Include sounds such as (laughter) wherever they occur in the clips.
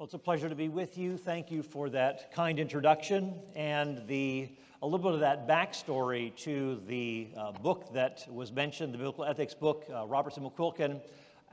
Well, it's a pleasure to be with you. Thank you for that kind introduction and the a little bit of that backstory to the uh, book that was mentioned, the biblical ethics book, uh, Robertson McQuilkin.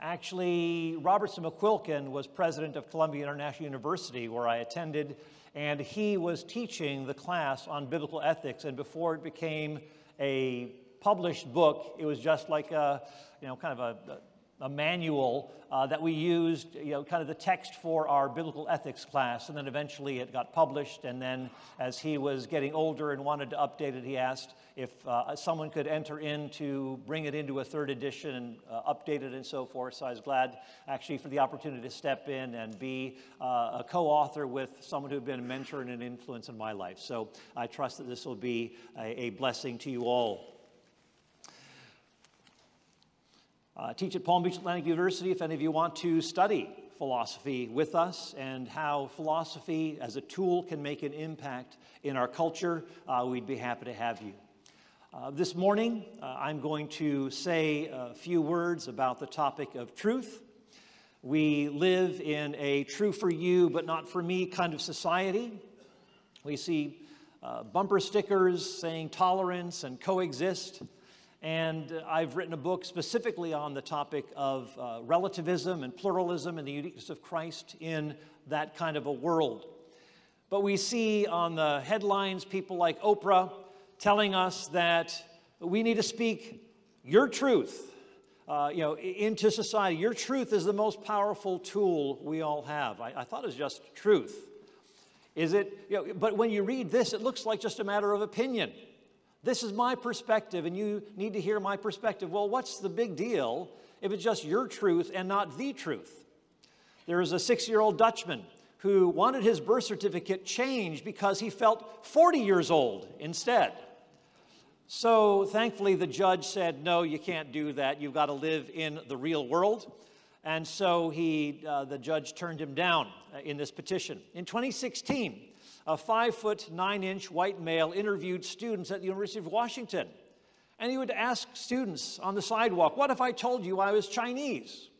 Actually, Robertson McQuilkin was president of Columbia International University, where I attended, and he was teaching the class on biblical ethics. And before it became a published book, it was just like a, you know, kind of a, a manual uh, that we used, you know, kind of the text for our biblical ethics class. And then eventually it got published. And then as he was getting older and wanted to update it, he asked if uh, someone could enter in to bring it into a third edition and uh, update it and so forth. So I was glad actually for the opportunity to step in and be uh, a co author with someone who had been a mentor and an influence in my life. So I trust that this will be a, a blessing to you all. Uh, teach at Palm Beach Atlantic University if any of you want to study philosophy with us and how philosophy as a tool can make an impact in our culture. Uh, we'd be happy to have you. Uh, this morning, uh, I'm going to say a few words about the topic of truth. We live in a true for you, but not for me kind of society. We see uh, bumper stickers saying tolerance and coexist. And uh, I've written a book specifically on the topic of uh, relativism and pluralism and the uniqueness of Christ in that kind of a world. But we see on the headlines people like Oprah telling us that we need to speak your truth uh, you know, into society. Your truth is the most powerful tool we all have. I, I thought it was just truth. Is it, you know, but when you read this, it looks like just a matter of opinion. This is my perspective, and you need to hear my perspective. Well, what's the big deal if it's just your truth and not the truth? There was a six year old Dutchman who wanted his birth certificate changed because he felt 40 years old instead. So thankfully, the judge said, No, you can't do that. You've got to live in the real world. And so he, uh, the judge turned him down uh, in this petition. In 2016, a five foot nine inch white male interviewed students at the University of Washington. And he would ask students on the sidewalk, What if I told you I was Chinese?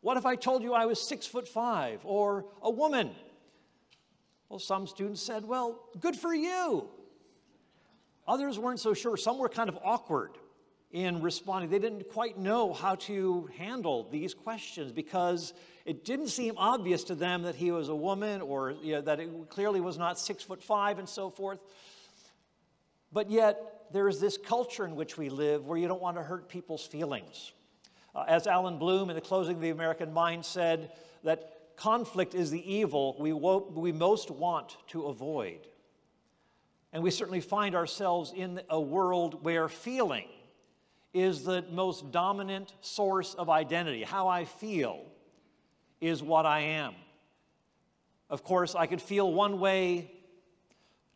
What if I told you I was six foot five or a woman? Well, some students said, Well, good for you. Others weren't so sure. Some were kind of awkward in responding. They didn't quite know how to handle these questions because it didn't seem obvious to them that he was a woman or you know, that it clearly was not six foot five and so forth. But yet, there is this culture in which we live where you don't want to hurt people's feelings. Uh, as Allan Bloom in the closing of the American Mind said, that conflict is the evil we, wo- we most want to avoid. And we certainly find ourselves in a world where feeling is the most dominant source of identity. How I feel is what I am. Of course, I could feel one way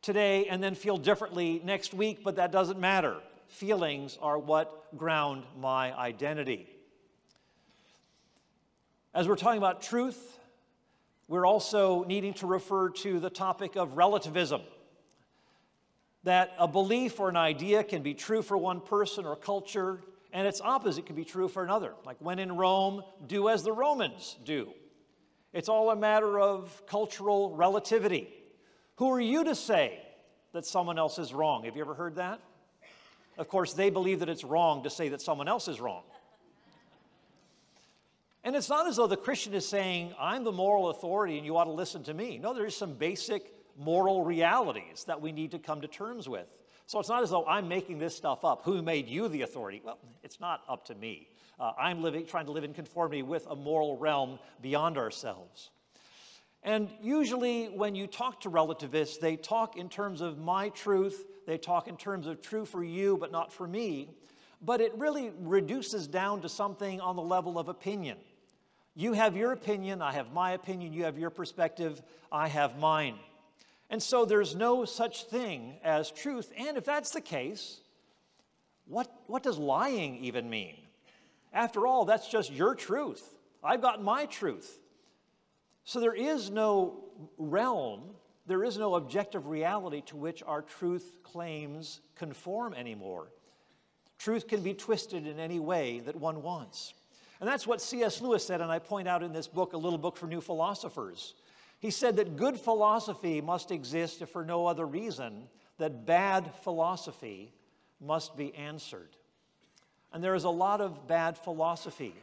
today and then feel differently next week, but that doesn't matter. Feelings are what ground my identity. As we're talking about truth, we're also needing to refer to the topic of relativism that a belief or an idea can be true for one person or culture, and its opposite can be true for another. Like when in Rome, do as the Romans do. It's all a matter of cultural relativity. Who are you to say that someone else is wrong? Have you ever heard that? Of course, they believe that it's wrong to say that someone else is wrong. And it's not as though the Christian is saying, I'm the moral authority and you ought to listen to me. No, there's some basic moral realities that we need to come to terms with. So it's not as though I'm making this stuff up. Who made you the authority? Well, it's not up to me. Uh, I'm living, trying to live in conformity with a moral realm beyond ourselves. And usually, when you talk to relativists, they talk in terms of my truth, they talk in terms of true for you, but not for me. But it really reduces down to something on the level of opinion. You have your opinion, I have my opinion, you have your perspective, I have mine. And so there's no such thing as truth. And if that's the case, what, what does lying even mean? After all, that's just your truth. I've got my truth. So there is no realm, there is no objective reality to which our truth claims conform anymore. Truth can be twisted in any way that one wants. And that's what C.S. Lewis said, and I point out in this book, A Little Book for New Philosophers. He said that good philosophy must exist if for no other reason that bad philosophy must be answered. And there is a lot of bad philosophy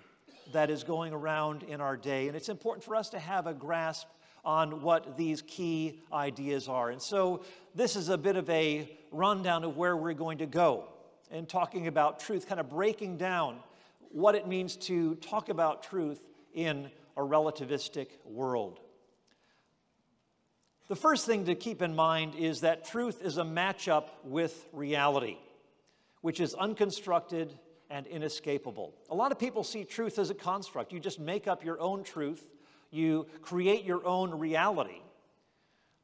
that is going around in our day, and it's important for us to have a grasp on what these key ideas are. And so, this is a bit of a rundown of where we're going to go and talking about truth, kind of breaking down what it means to talk about truth in a relativistic world. The first thing to keep in mind is that truth is a matchup with reality, which is unconstructed and inescapable. A lot of people see truth as a construct. You just make up your own truth, you create your own reality.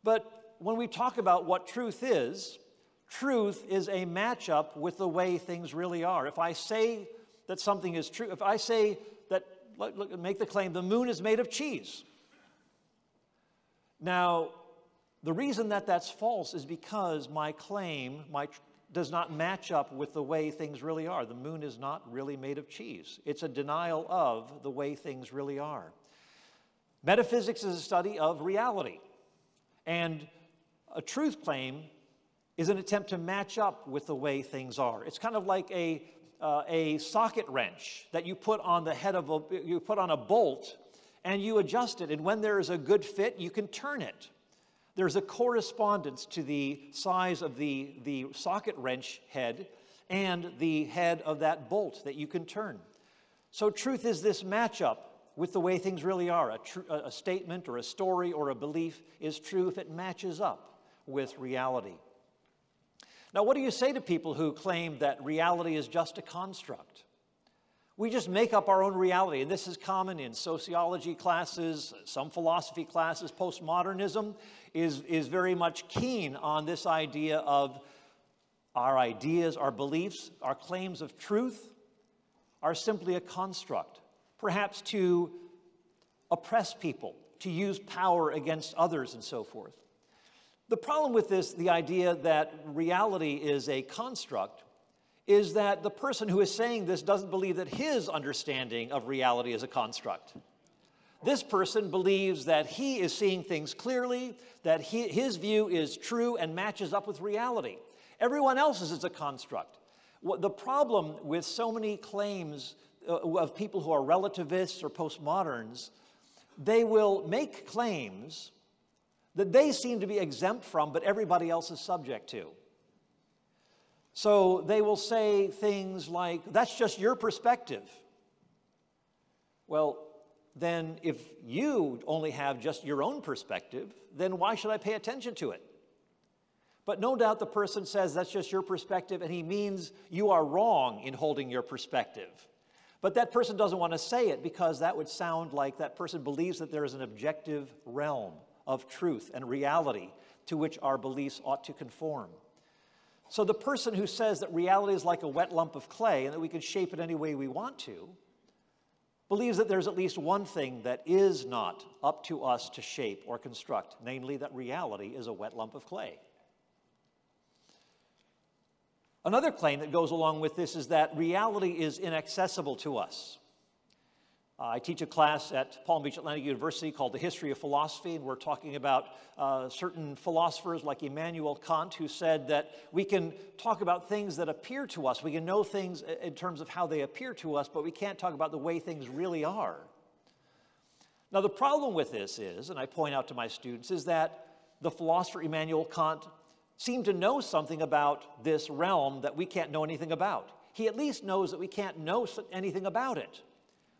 But when we talk about what truth is, truth is a matchup with the way things really are. If I say that something is true, if I say that, make the claim, the moon is made of cheese. Now, the reason that that's false is because my claim my, does not match up with the way things really are. The moon is not really made of cheese, it's a denial of the way things really are. Metaphysics is a study of reality, and a truth claim is an attempt to match up with the way things are. It's kind of like a, uh, a socket wrench that you put on the head of a, you put on a bolt and you adjust it. And when there is a good fit, you can turn it. There's a correspondence to the size of the, the socket wrench head and the head of that bolt that you can turn. So, truth is this matchup with the way things really are. A, tr- a statement or a story or a belief is true if it matches up with reality. Now, what do you say to people who claim that reality is just a construct? We just make up our own reality. And this is common in sociology classes, some philosophy classes. Postmodernism is, is very much keen on this idea of our ideas, our beliefs, our claims of truth are simply a construct, perhaps to oppress people, to use power against others, and so forth. The problem with this, the idea that reality is a construct, is that the person who is saying this doesn't believe that his understanding of reality is a construct. This person believes that he is seeing things clearly, that he, his view is true and matches up with reality. Everyone else's is a construct. The problem with so many claims uh, of people who are relativists or postmoderns, they will make claims that they seem to be exempt from, but everybody else is subject to. So they will say things like, that's just your perspective. Well, then if you only have just your own perspective, then why should I pay attention to it? But no doubt the person says that's just your perspective, and he means you are wrong in holding your perspective. But that person doesn't want to say it because that would sound like that person believes that there is an objective realm of truth and reality to which our beliefs ought to conform. So the person who says that reality is like a wet lump of clay and that we can shape it any way we want to believes that there's at least one thing that is not up to us to shape or construct, namely that reality is a wet lump of clay. Another claim that goes along with this is that reality is inaccessible to us. Uh, I teach a class at Palm Beach Atlantic University called The History of Philosophy, and we're talking about uh, certain philosophers like Immanuel Kant, who said that we can talk about things that appear to us. We can know things in terms of how they appear to us, but we can't talk about the way things really are. Now, the problem with this is, and I point out to my students, is that the philosopher Immanuel Kant seemed to know something about this realm that we can't know anything about. He at least knows that we can't know anything about it.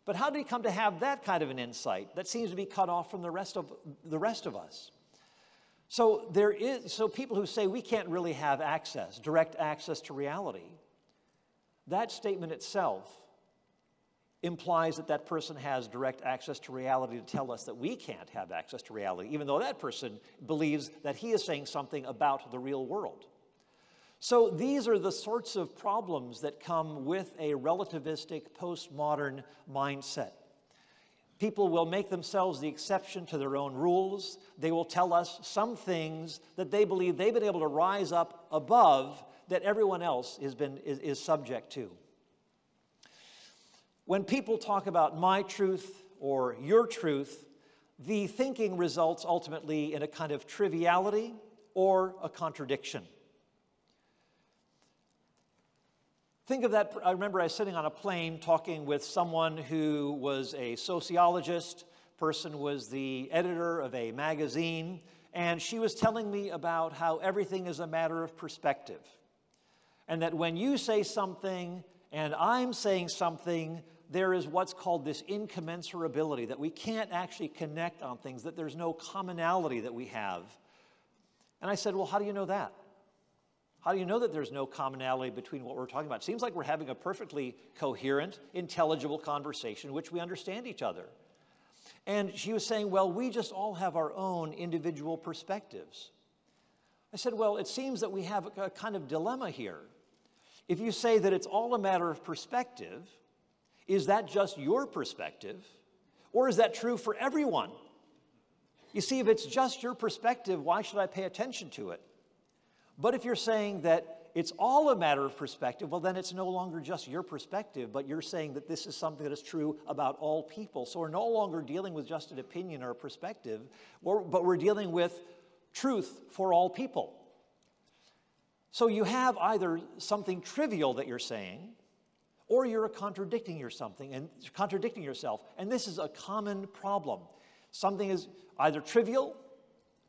But how did he come to have that kind of an insight that seems to be cut off from the rest of the rest of us? So there is so people who say we can't really have access, direct access to reality. That statement itself implies that that person has direct access to reality to tell us that we can't have access to reality, even though that person believes that he is saying something about the real world. So these are the sorts of problems that come with a relativistic postmodern mindset. People will make themselves the exception to their own rules. They will tell us some things that they believe they've been able to rise up above that everyone else has been, is, is subject to. When people talk about my truth or your truth, the thinking results ultimately in a kind of triviality or a contradiction. Think of that. I remember I was sitting on a plane talking with someone who was a sociologist, person was the editor of a magazine, and she was telling me about how everything is a matter of perspective. And that when you say something and I'm saying something, there is what's called this incommensurability, that we can't actually connect on things, that there's no commonality that we have. And I said, Well, how do you know that? How do you know that there's no commonality between what we're talking about? It seems like we're having a perfectly coherent, intelligible conversation in which we understand each other. And she was saying, Well, we just all have our own individual perspectives. I said, Well, it seems that we have a, a kind of dilemma here. If you say that it's all a matter of perspective, is that just your perspective? Or is that true for everyone? You see, if it's just your perspective, why should I pay attention to it? But if you're saying that it's all a matter of perspective, well, then it's no longer just your perspective, but you're saying that this is something that is true about all people. So we're no longer dealing with just an opinion or a perspective, but we're dealing with truth for all people. So you have either something trivial that you're saying, or you're contradicting your something and contradicting yourself. And this is a common problem. Something is either trivial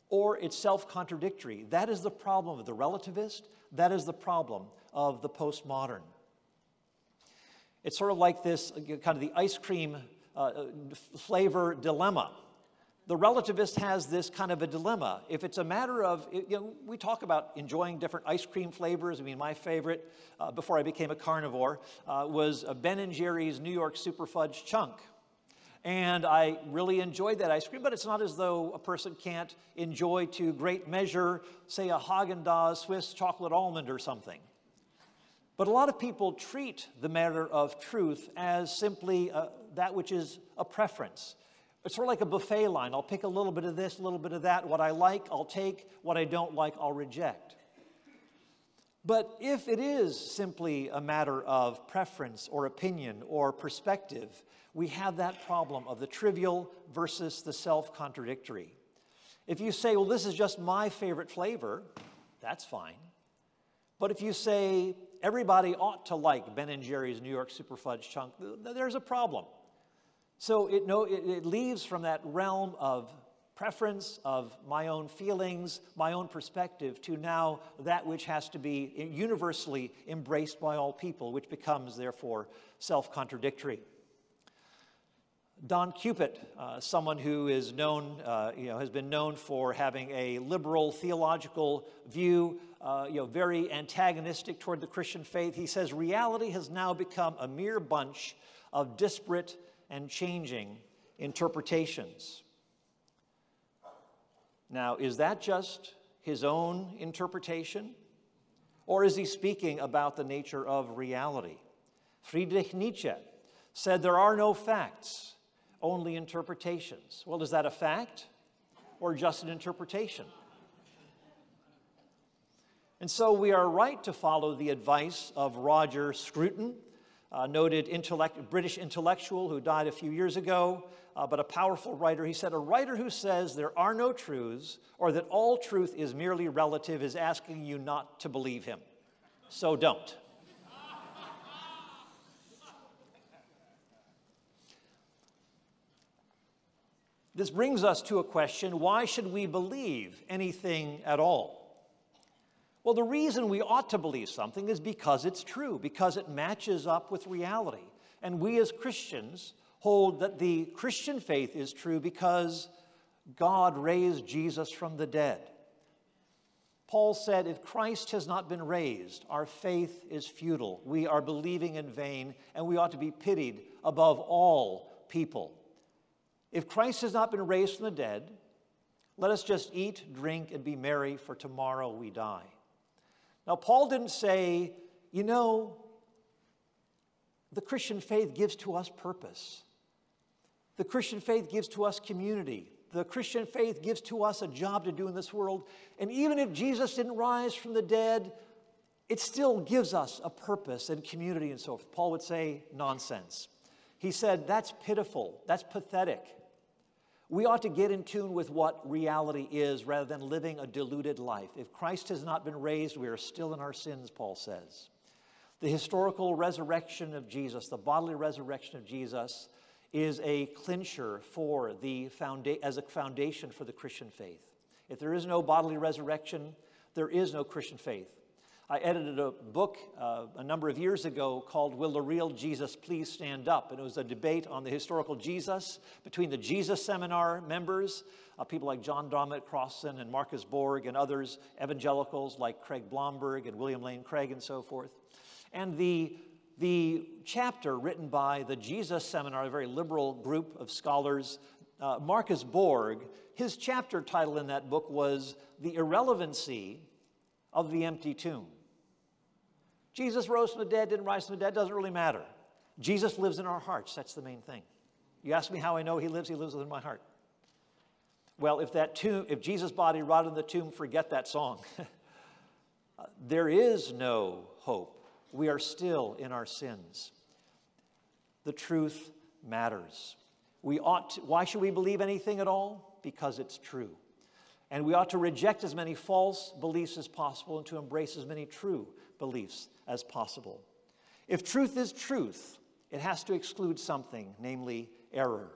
or it's self-contradictory. That is the problem of the relativist. That is the problem of the postmodern. It's sort of like this kind of the ice cream uh, flavor dilemma the relativist has this kind of a dilemma. If it's a matter of, you know, we talk about enjoying different ice cream flavors. I mean, my favorite uh, before I became a carnivore uh, was Ben and Jerry's New York Super Fudge Chunk. And I really enjoyed that ice cream, but it's not as though a person can't enjoy to great measure, say, a Haagen-Dazs Swiss chocolate almond or something. But a lot of people treat the matter of truth as simply uh, that which is a preference. It's sort of like a buffet line. I'll pick a little bit of this, a little bit of that. What I like, I'll take. What I don't like, I'll reject. But if it is simply a matter of preference or opinion or perspective, we have that problem of the trivial versus the self contradictory. If you say, well, this is just my favorite flavor, that's fine. But if you say, everybody ought to like Ben and Jerry's New York Super Fudge Chunk, there's a problem. So it, no, it, it leaves from that realm of preference, of my own feelings, my own perspective, to now that which has to be universally embraced by all people, which becomes, therefore, self contradictory. Don Cupitt, uh, someone who is known, uh, you know, has been known for having a liberal theological view, uh, you know, very antagonistic toward the Christian faith. He says reality has now become a mere bunch of disparate and changing interpretations. Now, is that just his own interpretation? Or is he speaking about the nature of reality? Friedrich Nietzsche said there are no facts, only interpretations. Well, is that a fact or just an interpretation? And so we are right to follow the advice of Roger Scruton, a noted intellect, British intellectual who died a few years ago, uh, but a powerful writer. He said, A writer who says there are no truths or that all truth is merely relative is asking you not to believe him. So don't. This brings us to a question why should we believe anything at all? Well, the reason we ought to believe something is because it's true, because it matches up with reality. And we as Christians hold that the Christian faith is true because God raised Jesus from the dead. Paul said, If Christ has not been raised, our faith is futile. We are believing in vain, and we ought to be pitied above all people. If Christ has not been raised from the dead, let us just eat, drink, and be merry, for tomorrow we die. Now, Paul didn't say, you know, the Christian faith gives to us purpose. The Christian faith gives to us community. The Christian faith gives to us a job to do in this world. And even if Jesus didn't rise from the dead, it still gives us a purpose and community and so forth. Paul would say, nonsense. He said, That's pitiful, that's pathetic. We ought to get in tune with what reality is rather than living a deluded life. If Christ has not been raised, we are still in our sins, Paul says. The historical resurrection of Jesus, the bodily resurrection of Jesus, is a clincher for the founda- as a foundation for the Christian faith. If there is no bodily resurrection, there is no Christian faith. I edited a book uh, a number of years ago called Will the Real Jesus Please Stand Up? And it was a debate on the historical Jesus between the Jesus Seminar members, uh, people like John Dominic Crossan and Marcus Borg, and others, evangelicals like Craig Blomberg and William Lane Craig and so forth. And the, the chapter written by the Jesus Seminar, a very liberal group of scholars, uh, Marcus Borg, his chapter title in that book was The Irrelevancy of the Empty Tomb. Jesus rose from the dead, didn't rise from the dead, doesn't really matter. Jesus lives in our hearts. That's the main thing. You ask me how I know he lives, he lives within my heart. Well, if that tomb, if Jesus' body rotted in the tomb, forget that song. (laughs) Uh, there is no hope. We are still in our sins. The truth matters. We ought to, why should we believe anything at all? Because it's true. And we ought to reject as many false beliefs as possible and to embrace as many true beliefs as possible. If truth is truth, it has to exclude something, namely error.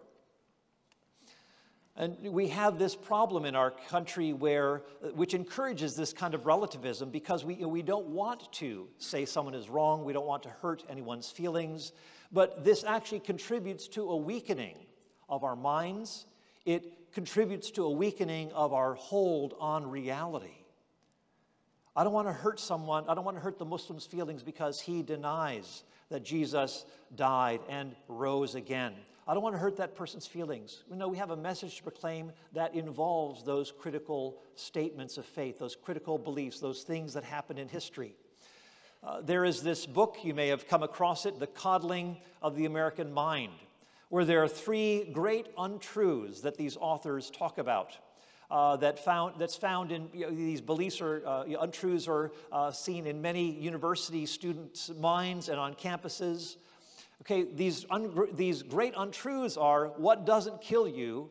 And we have this problem in our country where, which encourages this kind of relativism because we, we don't want to say someone is wrong, we don't want to hurt anyone's feelings, but this actually contributes to a weakening of our minds. It contributes to a weakening of our hold on reality. I don't want to hurt someone, I don't want to hurt the Muslim's feelings because he denies that Jesus died and rose again. I don't want to hurt that person's feelings. We know we have a message to proclaim that involves those critical statements of faith, those critical beliefs, those things that happen in history. Uh, there is this book, you may have come across it, The Coddling of the American Mind, where there are three great untruths that these authors talk about uh, that found, that's found in you know, these beliefs or uh, untruths are uh, seen in many university students' minds and on campuses. Okay, these, these great untruths are what doesn't kill you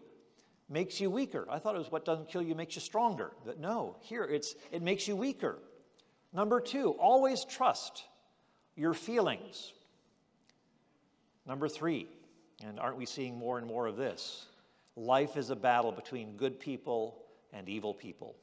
makes you weaker. I thought it was what doesn't kill you makes you stronger. But no, here it's it makes you weaker. Number two, always trust your feelings. Number three, and aren't we seeing more and more of this? Life is a battle between good people and evil people.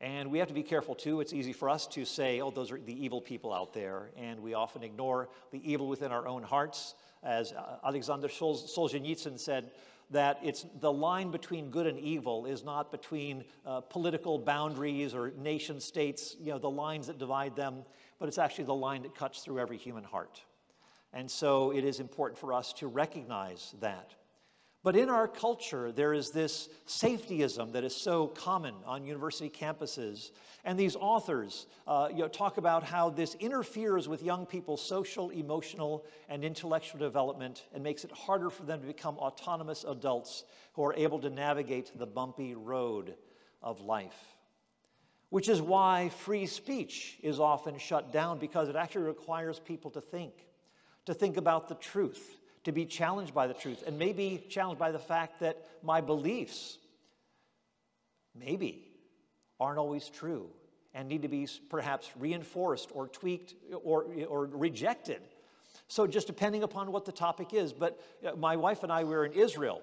And we have to be careful too. It's easy for us to say, oh, those are the evil people out there. And we often ignore the evil within our own hearts. As uh, Alexander Solzhenitsyn said, that it's the line between good and evil is not between uh, political boundaries or nation states, you know, the lines that divide them, but it's actually the line that cuts through every human heart. And so it is important for us to recognize that. But in our culture, there is this safetyism that is so common on university campuses. And these authors uh, you know, talk about how this interferes with young people's social, emotional, and intellectual development and makes it harder for them to become autonomous adults who are able to navigate the bumpy road of life. Which is why free speech is often shut down because it actually requires people to think, to think about the truth to be challenged by the truth and maybe challenged by the fact that my beliefs maybe aren't always true and need to be perhaps reinforced or tweaked or, or rejected. So, just depending upon what the topic is. But uh, my wife and I were in Israel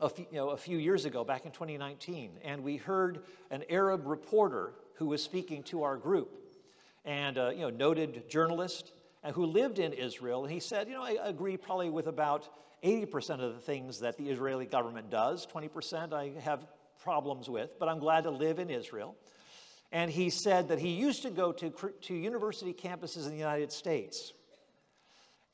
a few, you know, a few years ago, back in 2019, and we heard an Arab reporter who was speaking to our group, and uh, you know, noted journalist, who lived in Israel, and he said, You know, I agree probably with about 80% of the things that the Israeli government does. 20% I have problems with, but I'm glad to live in Israel. And he said that he used to go to, to university campuses in the United States.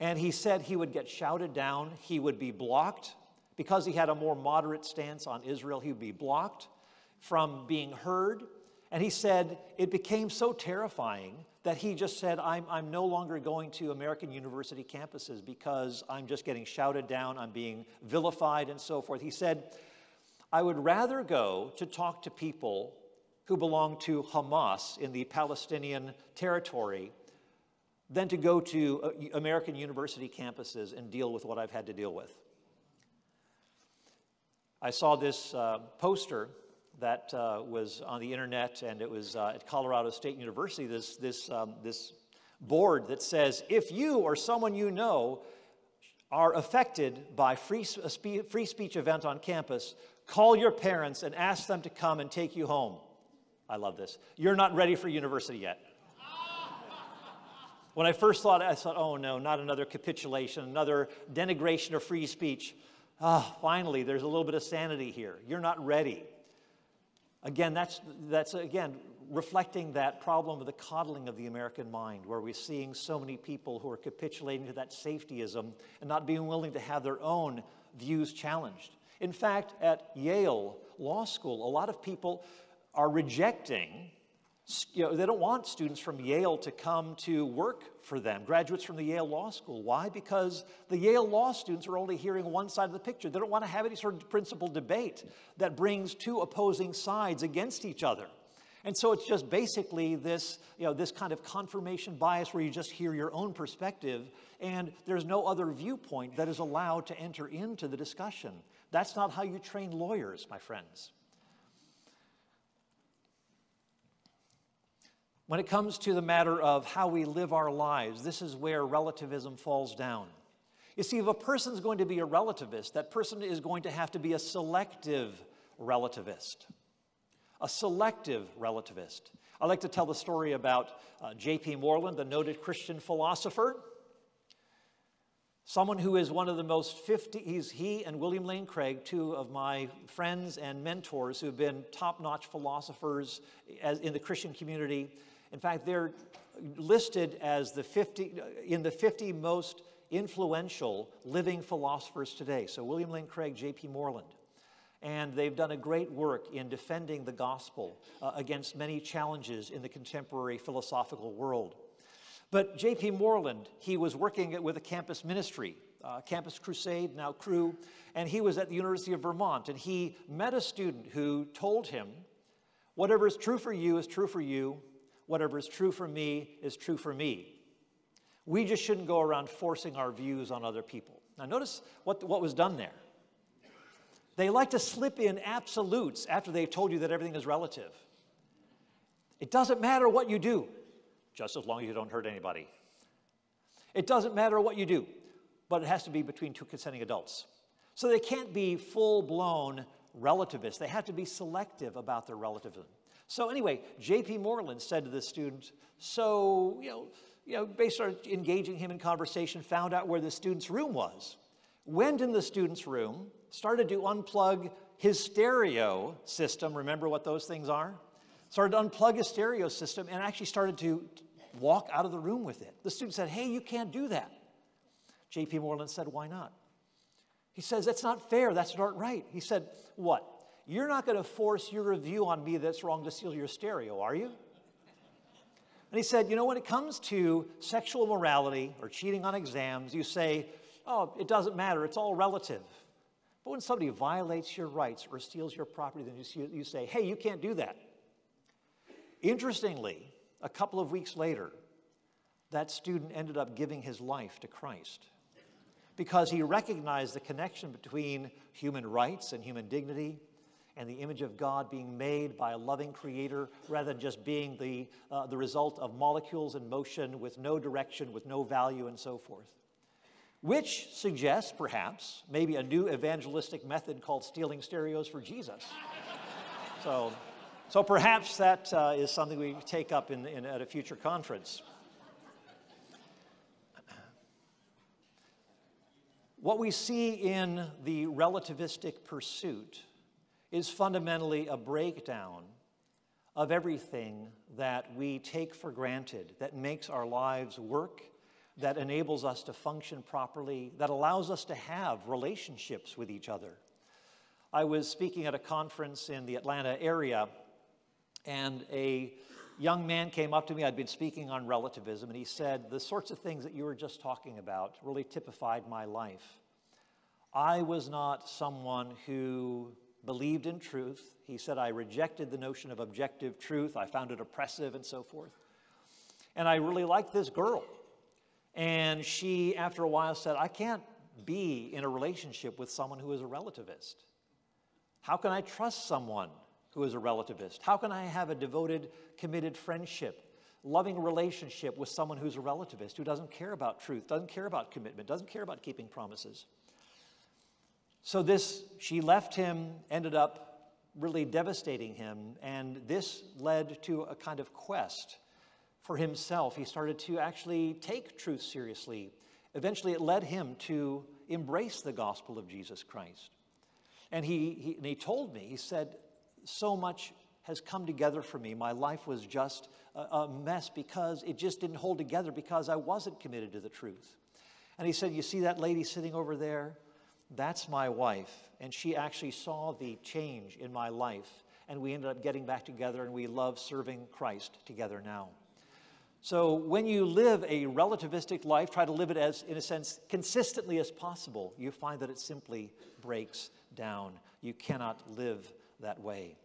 And he said he would get shouted down, he would be blocked. Because he had a more moderate stance on Israel, he would be blocked from being heard. And he said it became so terrifying that he just said, I'm, I'm no longer going to American university campuses because I'm just getting shouted down, I'm being vilified, and so forth. He said, I would rather go to talk to people who belong to Hamas in the Palestinian territory than to go to uh, American university campuses and deal with what I've had to deal with. I saw this uh, poster that uh, was on the internet, and it was uh, at Colorado State University. This, this, um, this board that says, if you or someone you know are affected by free, spe- free speech event on campus, call your parents and ask them to come and take you home. I love this. You're not ready for university yet. (laughs) when I first thought, I thought, oh no, not another capitulation, another denigration of free speech. Ah, oh, finally, there's a little bit of sanity here. You're not ready. Again, that's, that's again reflecting that problem of the coddling of the American mind, where we're seeing so many people who are capitulating to that safetyism and not being willing to have their own views challenged. In fact, at Yale Law School, a lot of people are rejecting you know, they don't want students from Yale to come to work for them, graduates from the Yale Law School. Why? Because the Yale Law students are only hearing one side of the picture. They don't want to have any sort of principled debate that brings two opposing sides against each other. And so it's just basically this, you know, this kind of confirmation bias where you just hear your own perspective and there's no other viewpoint that is allowed to enter into the discussion. That's not how you train lawyers, my friends. When it comes to the matter of how we live our lives, this is where relativism falls down. You see, if a person is going to be a relativist, that person is going to have to be a selective relativist. A selective relativist. I like to tell the story about uh, J.P. Moreland, the noted Christian philosopher. Someone who is one of the most 50, he's he and William Lane Craig, two of my friends and mentors who have been top notch philosophers as, in the Christian community in fact, they're listed as the 50, in the 50 most influential living philosophers today. So William Lane Craig, J.P. Moreland. And they've done a great work in defending the gospel uh, against many challenges in the contemporary philosophical world. But J.P. Moreland, he was working with a campus ministry, uh, Campus Crusade, now Cru, and he was at the University of Vermont. And he met a student who told him, Whatever is true for you is true for you, whatever is true for me is true for me. We just shouldn't go around forcing our views on other people. Now, notice what, what was done there. They like to slip in absolutes after they've told you that everything is relative. It doesn't matter what you do, just as long as you don't hurt anybody. It doesn't matter what you do, but it has to be between two consenting adults. So they can't be full blown relativists, they have to be selective about their relativism. So anyway, J.P. Moreland said to the student, so, you know, you know, based on engaging him in conversation, found out where the student's room was, went in the student's room, started to unplug his stereo system. Remember what those things are? Started to unplug his stereo system and actually started to walk out of the room with it. The student said, Hey, you can't do that. J.P. Moreland said, Why not? He says, That's not fair. That's not right. He said, What? You're not going to force your review on me that's wrong to steal your stereo, are you? And he said, You know, when it comes to sexual morality or cheating on exams, you say, Oh, it doesn't matter, it's all relative. But when somebody violates your rights or steals your property, then you, you say, Hey, you can't do that. Interestingly, a couple of weeks later, that student ended up giving his life to Christ because he recognized the connection between human rights and human dignity and the image of God being made by a loving creator rather than just being the, uh, the result of molecules in motion with no direction, with no value, and so forth. Which suggests, perhaps, maybe a new evangelistic method called stealing stereos for Jesus. (laughs) so, so perhaps that uh, is something we take up in, in, at a future conference. What we see in the relativistic pursuit is fundamentally a breakdown of everything that we take for granted, that makes our lives work, that enables us to function properly, that allows us to have relationships with each other. I was speaking at a conference in the Atlanta area, and a young man came up to me. I'd been speaking on relativism, and he said, The sorts of things that you were just talking about really typified my life. I was not someone who believed in truth. He said, I rejected the notion of objective truth. I found it oppressive and so forth. And I really liked this girl. And she, after a while, said, I can't be in a relationship with someone who is a relativist. How can I trust someone who is a relativist? How can I have a devoted, committed friendship, loving relationship with someone who's a relativist, who doesn't care about truth, doesn't care about commitment, doesn't care about keeping promises? So, this, she left him, ended up really devastating him, and this led to a kind of quest for himself. He started to actually take truth seriously. Eventually, it led him to embrace the gospel of Jesus Christ. And he, he, and he told me, he said, So much has come together for me. My life was just a, a mess because it just didn't hold together because I wasn't committed to the truth. And he said, You see that lady sitting over there? That's my wife. And she actually saw the change in my life. And we ended up getting back together and we love serving Christ together now. So when you live a relativistic life, try to live it as, in a sense, consistently as possible, you find that it simply breaks down. You cannot live that way.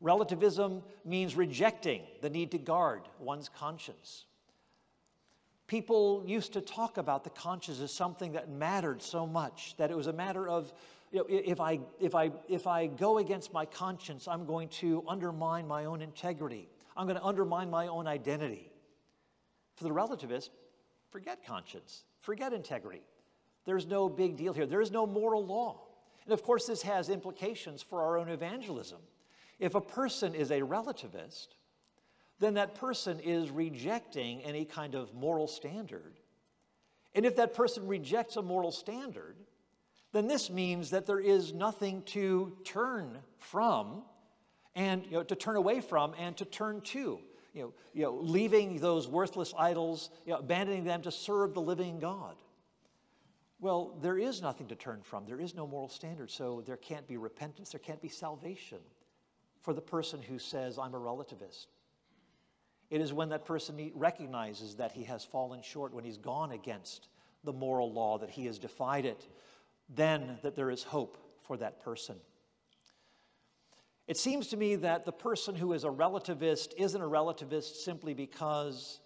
Relativism means rejecting the need to guard one's conscience. People used to talk about the conscience as something that mattered so much that it was a matter of you know, if, I, if, I, if I go against my conscience, I'm going to undermine my own integrity. I'm going to undermine my own identity. For the relativist, forget conscience, forget integrity. There's no big deal here. There is no moral law. And of course, this has implications for our own evangelism. If a person is a relativist, then that person is rejecting any kind of moral standard. And if that person rejects a moral standard, then this means that there is nothing to turn from and you know, to turn away from and to turn to you know, you know, leaving those worthless idols, you know, abandoning them to serve the living God. Well, there is nothing to turn from. There is no moral standard, so there can't be repentance, there can't be salvation for the person who says, I'm a relativist. It is when that person recognizes that he has fallen short, when he's gone against the moral law, that he has defied it, then that there is hope for that person. It seems to me that the person who is a relativist isn't a relativist simply because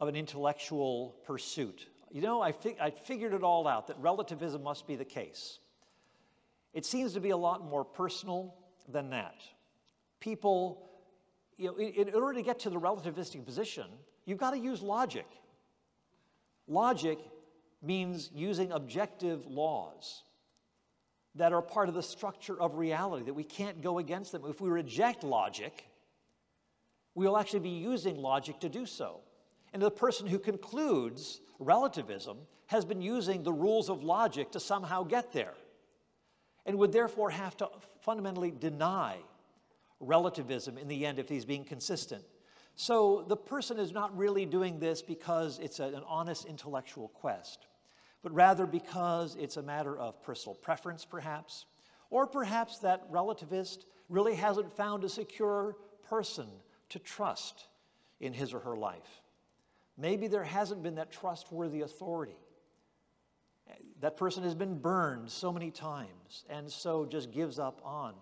of an intellectual pursuit. You know, I, fig- I figured it all out that relativism must be the case. It seems to be a lot more personal than that. People, you know, in, in order to get to the relativistic position, you've got to use logic. Logic means using objective laws that are part of the structure of reality, that we can't go against them. If we reject logic, we will actually be using logic to do so. And the person who concludes relativism has been using the rules of logic to somehow get there, and would therefore have to fundamentally deny relativism in the end if he's being consistent. So the person is not really doing this because it's an honest intellectual quest but rather because it's a matter of personal preference, perhaps, or perhaps that relativist really hasn't found a secure person to trust in his or her life. Maybe there hasn't been that trustworthy authority. That person has been burned so many times and so just gives up on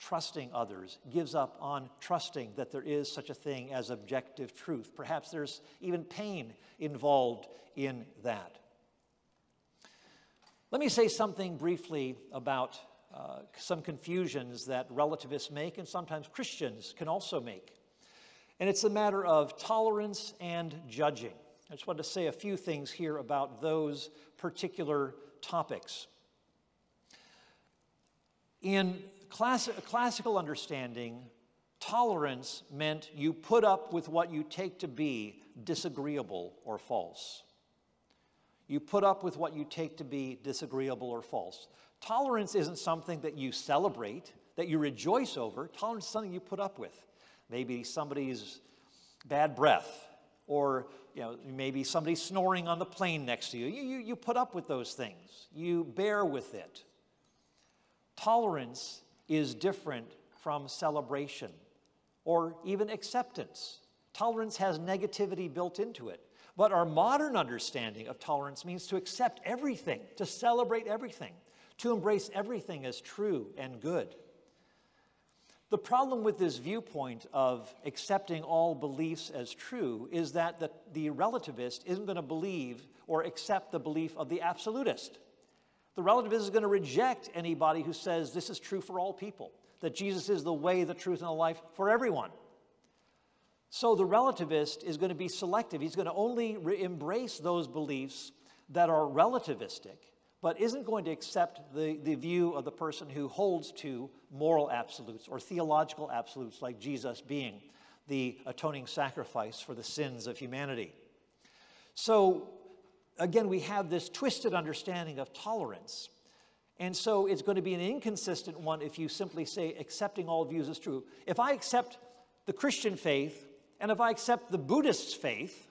trusting others, gives up on trusting that there is such a thing as objective truth. Perhaps there's even pain involved in that. Let me say something briefly about uh, some confusions that relativists make and sometimes Christians can also make. And it's a matter of tolerance and judging. I just wanted to say a few things here about those particular topics. In class- classical understanding, tolerance meant you put up with what you take to be disagreeable or false. You put up with what you take to be disagreeable or false. Tolerance isn't something that you celebrate, that you rejoice over. Tolerance is something you put up with. Maybe somebody's bad breath, or you know, maybe somebody snoring on the plane next to you. You, you. you put up with those things, you bear with it. Tolerance is different from celebration or even acceptance. Tolerance has negativity built into it. But our modern understanding of tolerance means to accept everything, to celebrate everything, to embrace everything as true and good. The problem with this viewpoint of accepting all beliefs as true is that the, the relativist isn't going to believe or accept the belief of the absolutist. The relativist is going to reject anybody who says this is true for all people, that Jesus is the way, the truth, and the life for everyone. So the relativist is going to be selective. He's going to only embrace those beliefs that are relativistic, but isn't going to accept the, the view of the person who holds to moral absolutes or theological absolutes, like Jesus being the atoning sacrifice for the sins of humanity. So, again, we have this twisted understanding of tolerance. And so it's going to be an inconsistent one if you simply say accepting all views is true. If I accept the Christian faith and if I accept the Buddhist's faith,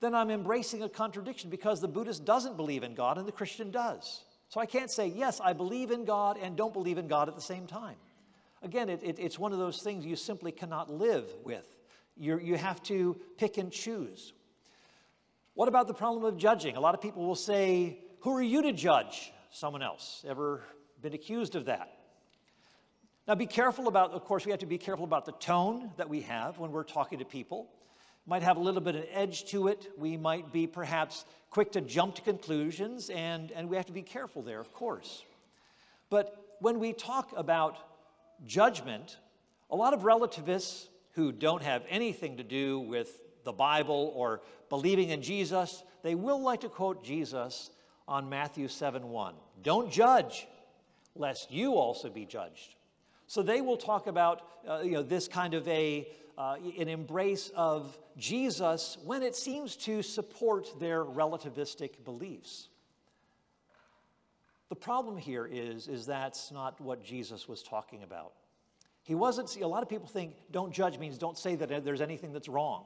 then I'm embracing a contradiction because the Buddhist doesn't believe in God and the Christian does. So I can't say, yes, I believe in God and don't believe in God at the same time. Again, it, it, it's one of those things you simply cannot live with. you you have to pick and choose. What about the problem of judging? A lot of people will say, Who are you to judge someone else? Ever been accused of that? Now, be careful about, of course, we have to be careful about the tone that we have when we're talking to people. Might have a little bit of edge to it. We might be perhaps quick to jump to conclusions, and, and we have to be careful there, of course. But when we talk about judgment, a lot of relativists who don't have anything to do with the Bible or believing in Jesus, they will like to quote Jesus on Matthew 7 1. Don't judge, lest you also be judged. So they will talk about uh, you know, this kind of a, uh, an embrace of Jesus when it seems to support their relativistic beliefs. The problem here is, is that's not what Jesus was talking about. He wasn't, see, a lot of people think don't judge means don't say that there's anything that's wrong.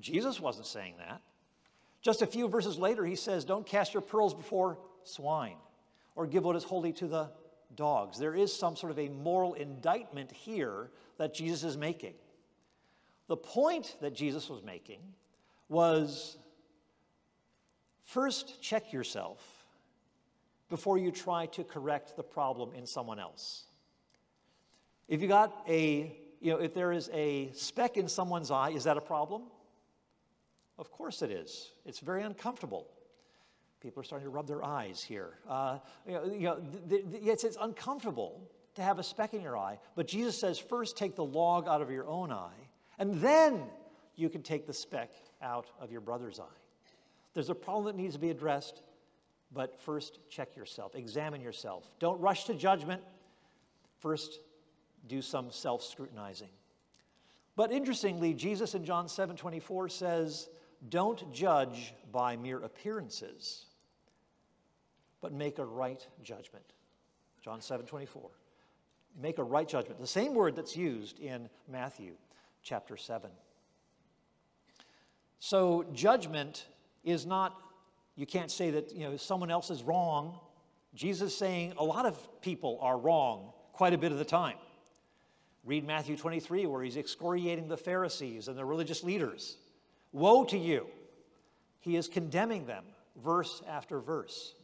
Jesus wasn't saying that. Just a few verses later, he says, Don't cast your pearls before swine or give what is holy to the dogs. There is some sort of a moral indictment here that Jesus is making. The point that Jesus was making was first check yourself before you try to correct the problem in someone else. If you got a, you know, if there is a speck in someone's eye, is that a problem? Of course it is. It's very uncomfortable. People are starting to rub their eyes here. Uh, you know, you know it's, it's uncomfortable to have a speck in your eye, but Jesus says, first take the log out of your own eye, and then you can take the speck out of your brother's eye. There's a problem that needs to be addressed, but first check yourself, examine yourself. Don't rush to judgment. First, do some self scrutinizing. But interestingly, Jesus in John 7 24 says, Don't judge by mere appearances, but make a right judgment. John 7 24. Make a right judgment. The same word that's used in Matthew chapter 7. So, judgment is not, you can't say that you know, someone else is wrong. Jesus is saying a lot of people are wrong quite a bit of the time. Read Matthew 23, where he's excoriating the Pharisees and the religious leaders. Woe to you! He is condemning them, verse after verse.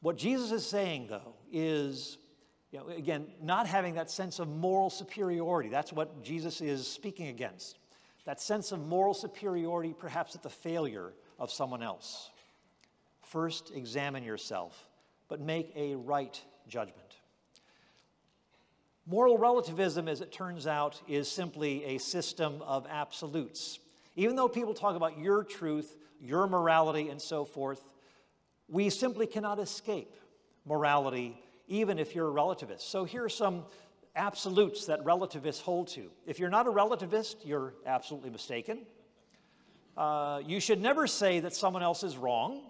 What Jesus is saying, though, is, you know, again, not having that sense of moral superiority. That's what Jesus is speaking against. That sense of moral superiority, perhaps at the failure of someone else. First, examine yourself, but make a right judgment. Moral relativism, as it turns out, is simply a system of absolutes. Even though people talk about your truth, your morality, and so forth, we simply cannot escape morality, even if you're a relativist. So here are some absolutes that relativists hold to. If you're not a relativist, you're absolutely mistaken. Uh, you should never say that someone else is wrong.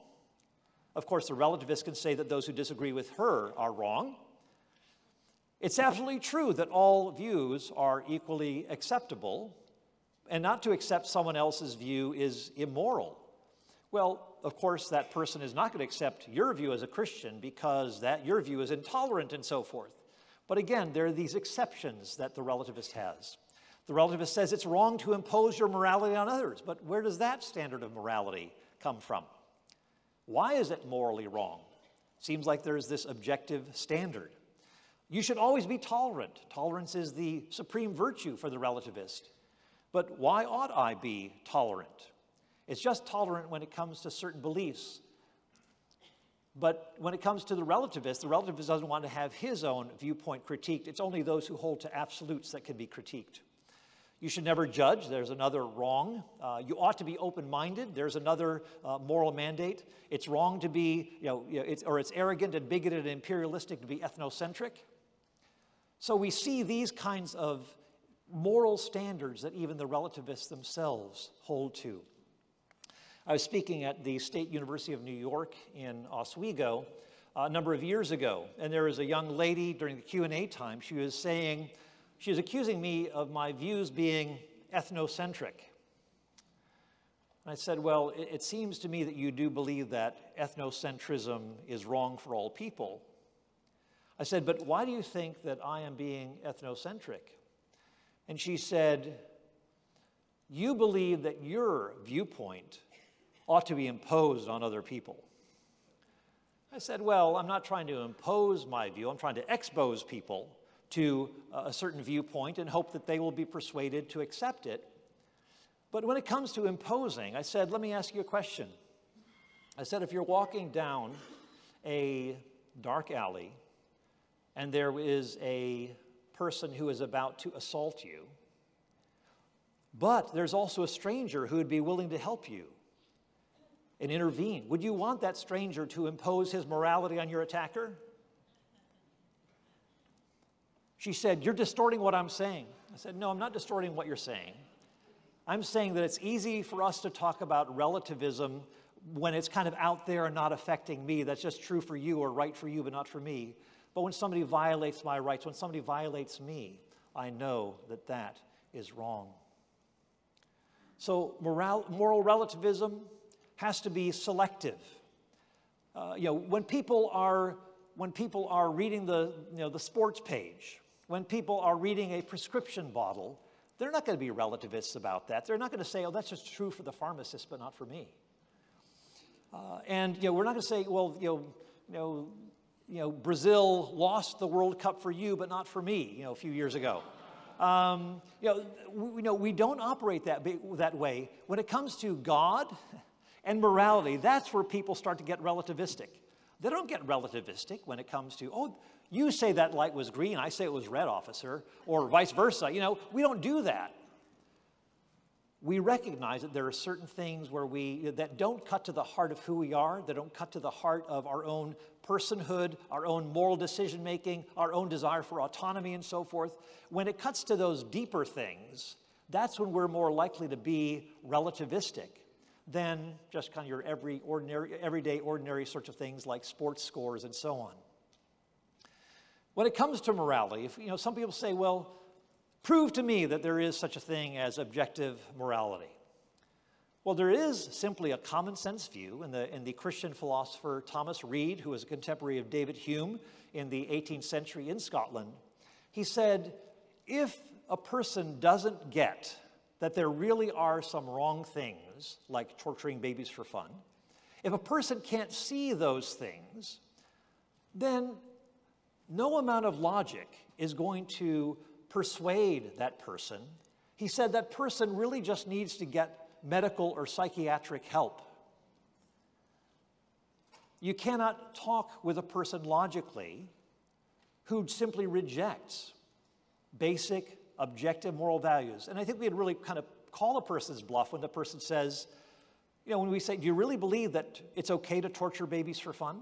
Of course, the relativist can say that those who disagree with her are wrong. It's absolutely true that all views are equally acceptable, and not to accept someone else's view is immoral. Well, of course, that person is not going to accept your view as a Christian because that your view is intolerant and so forth. But again, there are these exceptions that the relativist has. The relativist says it's wrong to impose your morality on others, but where does that standard of morality come from? Why is it morally wrong? Seems like there's this objective standard. You should always be tolerant. Tolerance is the supreme virtue for the relativist. But why ought I be tolerant? It's just tolerant when it comes to certain beliefs. But when it comes to the relativist, the relativist doesn't want to have his own viewpoint critiqued. It's only those who hold to absolutes that can be critiqued. You should never judge. There's another wrong. Uh, you ought to be open minded. There's another uh, moral mandate. It's wrong to be, you know, it's, or it's arrogant and bigoted and imperialistic to be ethnocentric. So we see these kinds of moral standards that even the relativists themselves hold to. I was speaking at the State University of New York in Oswego uh, a number of years ago, and there was a young lady during the Q&A time, she was saying, she was accusing me of my views being ethnocentric. And I said, Well, it, it, seems to me that you do believe that ethnocentrism is wrong for all people. I said, But why do you think that I am being ethnocentric? And she said, You believe that your viewpoint ought to be imposed on other people. I said, Well, I'm not trying to impose my view, I'm trying to expose people to a certain viewpoint and hope that they will be persuaded to accept it. But when it comes to imposing, I said, let me ask you a question. I said, if you're walking down a dark alley and there is a person who is about to assault you, but there's also a stranger who would be willing to help you and intervene, would you want that stranger to impose his morality on your attacker? She said, You're distorting what I'm saying. I said, No, I'm not distorting what you're saying. I'm saying that it's easy for us to talk about relativism when it's kind of out there and not affecting me. That's just true for you or right for you, but not for me. But when somebody violates my rights, when somebody violates me, I know that that is wrong. So, moral, moral relativism has to be selective. Uh, you know, when people are when people are reading the you know the sports page when people are reading a prescription bottle, they're not going to be relativists about that. They're not going to say, oh, that's just true for the pharmacist, but not for me. Uh, and you know, we're not going to say, well, you know, you know, you know, Brazil lost the World Cup for you, but not for me, you know, a few years ago. Um, you know, we, you know, we don't operate that, that way. When it comes to God and morality, that's where people start to get relativistic. They don't get relativistic when it comes to, oh, you say that light was green, I say it was red, officer, or vice versa. You know, we don't do that. We recognize that there are certain things where we that don't cut to the heart of who we are, that don't cut to the heart of our own personhood, our own moral decision making, our own desire for autonomy and so forth. When it cuts to those deeper things, that's when we're more likely to be relativistic than just kind of your every ordinary, everyday ordinary sorts of things like sports scores and so on. When it comes to morality, if, you know, some people say, well, prove to me that there is such a thing as objective morality. Well, there is simply a common sense view in the, in the Christian philosopher Thomas Reid, who was a contemporary of David Hume in the 18th century in Scotland. He said, if a person doesn't get that there really are some wrong things, like torturing babies for fun, if a person can't see those things, then no amount of logic is going to persuade that person. He said that person really just needs to get medical or psychiatric help. You cannot talk with a person logically who simply rejects basic objective moral values. And I think we would really kind of call a person's bluff when the person says, you know, when we say, Do you really believe that it's okay to torture babies for fun?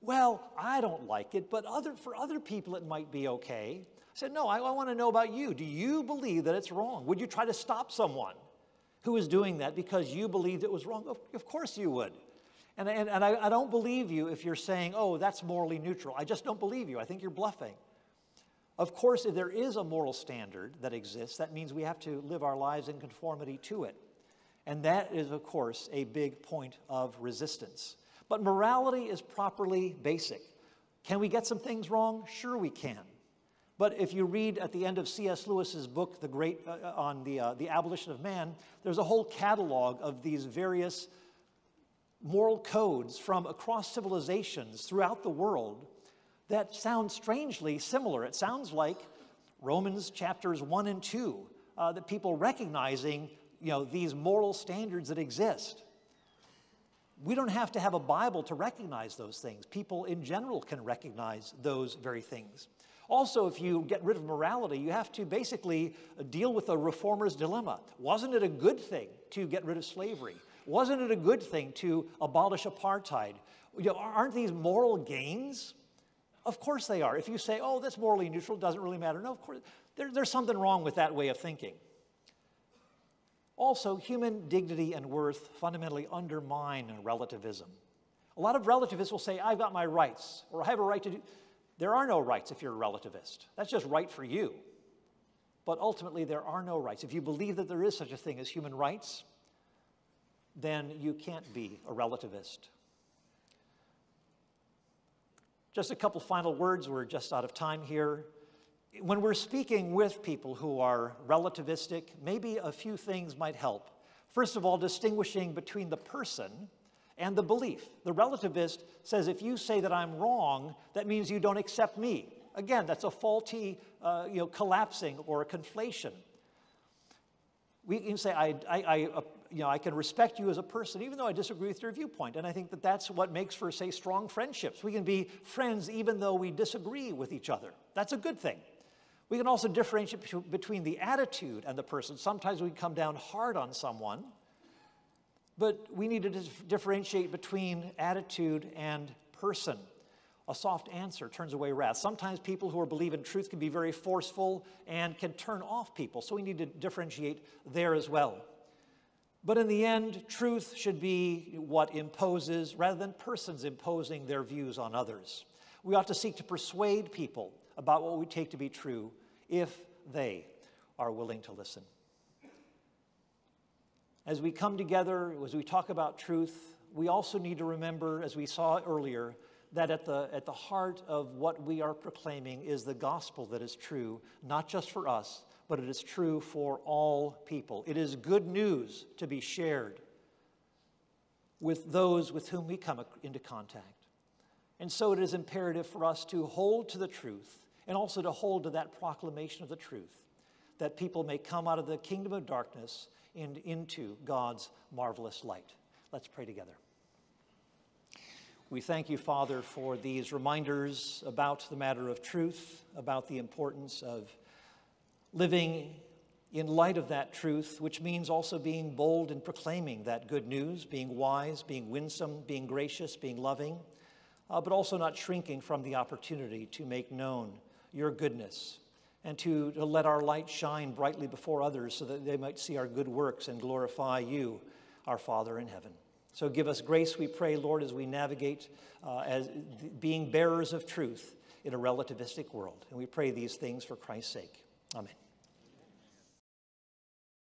Well, I don't like it, but other, for other people it might be okay. I said, No, I, I want to know about you. Do you believe that it's wrong? Would you try to stop someone who is doing that because you believed it was wrong? Of, of course you would. And, and, and I, I don't believe you if you're saying, oh, that's morally neutral. I just don't believe you. I think you're bluffing. Of course, if there is a moral standard that exists, that means we have to live our lives in conformity to it. And that is, of course, a big point of resistance. But morality is properly basic. Can we get some things wrong? Sure, we can. But if you read at the end of C.S. Lewis's book, The Great uh, uh, on the, uh, the Abolition of Man, there's a whole catalog of these various moral codes from across civilizations throughout the world that sounds strangely similar. It sounds like Romans chapters 1 and 2, uh, that people recognizing you know, these moral standards that exist. We don't have to have a Bible to recognize those things. People in general can recognize those very things. Also, if you get rid of morality, you have to basically deal with a reformer's dilemma. Wasn't it a good thing to get rid of slavery? Wasn't it a good thing to abolish apartheid? You know, aren't these moral gains? Of course they are. If you say, oh, that's morally neutral, doesn't really matter. No, of course, there, there's something wrong with that way of thinking. Also, human dignity and worth fundamentally undermine relativism. A lot of relativists will say, I've got my rights, or I have a right to do. There are no rights if you're a relativist. That's just right for you. But ultimately, there are no rights. If you believe that there is such a thing as human rights, then you can't be a relativist. Just a couple final words. We're just out of time here. When we're speaking with people who are relativistic, maybe a few things might help. First of all, distinguishing between the person and the belief. The relativist says if you say that I'm wrong, that means you don't accept me. Again, that's a faulty uh, you know, collapsing or a conflation. We can say, I, I, I, uh, you know, I can respect you as a person, even though I disagree with your viewpoint. And I think that that's what makes for, say, strong friendships. We can be friends even though we disagree with each other. That's a good thing. We can also differentiate between the attitude and the person. Sometimes we come down hard on someone, but we need to differentiate between attitude and person. A soft answer turns away wrath. Sometimes people who are believe in truth can be very forceful and can turn off people, so we need to differentiate there as well. But in the end, truth should be what imposes rather than persons imposing their views on others. We ought to seek to persuade people about what we take to be true if they are willing to listen. As we come together, as we talk about truth, we also need to remember, as we saw earlier, that at the, at the heart of what we are proclaiming is the gospel that is true, not just for us, but it is true for all people. It is good news to be shared with those with whom we come into contact. And so it is imperative for us to hold to the truth and also to hold to that proclamation of the truth, that people may come out of the kingdom of darkness and into God's marvelous light. Let's pray together. We thank you, Father, for these reminders about the matter of truth, about the importance of living in light of that truth, which means also being bold in proclaiming that good news, being wise, being winsome, being gracious, being loving, uh, but also not shrinking from the opportunity to make known your goodness and to, to let our light shine brightly before others so that they might see our good works and glorify you, our Father in heaven. So give us grace, we pray, Lord, as we navigate uh, as being bearers of truth in a relativistic world. And we pray these things for Christ's sake. Amen.